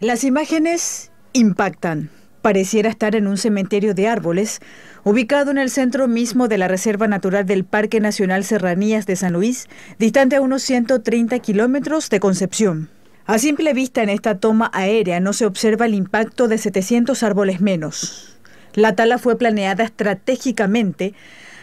Las imágenes impactan. Pareciera estar en un cementerio de árboles, ubicado en el centro mismo de la Reserva Natural del Parque Nacional Serranías de San Luis, distante a unos 130 kilómetros de Concepción. A simple vista en esta toma aérea no se observa el impacto de 700 árboles menos. La tala fue planeada estratégicamente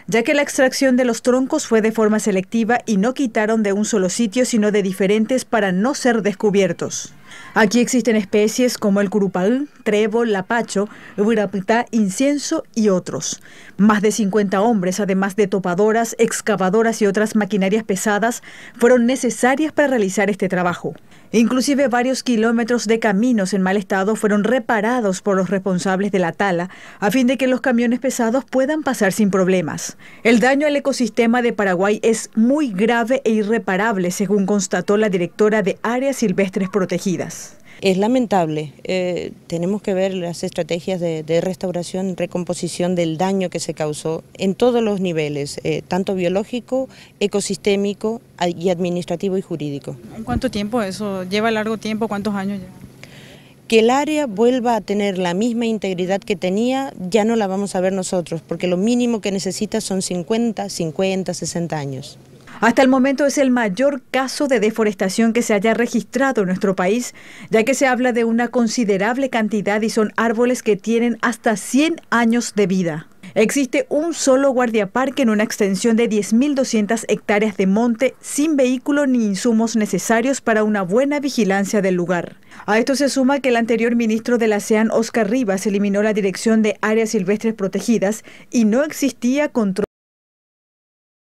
ya que la extracción de los troncos fue de forma selectiva y no quitaron de un solo sitio, sino de diferentes para no ser descubiertos. Aquí existen especies como el curupal, trébol, lapacho, urapitá, incienso y otros. Más de 50 hombres, además de topadoras, excavadoras y otras maquinarias pesadas, fueron necesarias para realizar este trabajo. Inclusive varios kilómetros de caminos en mal estado fueron reparados por los responsables de la tala a fin de que los camiones pesados puedan pasar sin problemas. El daño al ecosistema de Paraguay es muy grave e irreparable, según constató la directora de Áreas Silvestres Protegidas. Es lamentable. Eh, tenemos que ver las estrategias de, restauración, recomposición del daño que se causó en todos los niveles, eh, tanto biológico, ecosistémico y administrativo y jurídico. ¿En cuánto tiempo eso? ¿Lleva largo tiempo? ¿Cuántos años lleva? Que el área vuelva a tener la misma integridad que tenía, ya no la vamos a ver nosotros, porque lo mínimo que necesita son 50, 50, 60 años. Hasta el momento es el mayor caso de deforestación que se haya registrado en nuestro país, ya que se habla de una considerable cantidad y son árboles que tienen hasta 100 años de vida. Existe un solo guardiaparque en una extensión de 10.200 hectáreas de monte sin vehículo ni insumos necesarios para una buena vigilancia del lugar. A esto se suma que el anterior ministro de la ASEAN, Oscar Rivas, eliminó la dirección de áreas silvestres protegidas y no existía control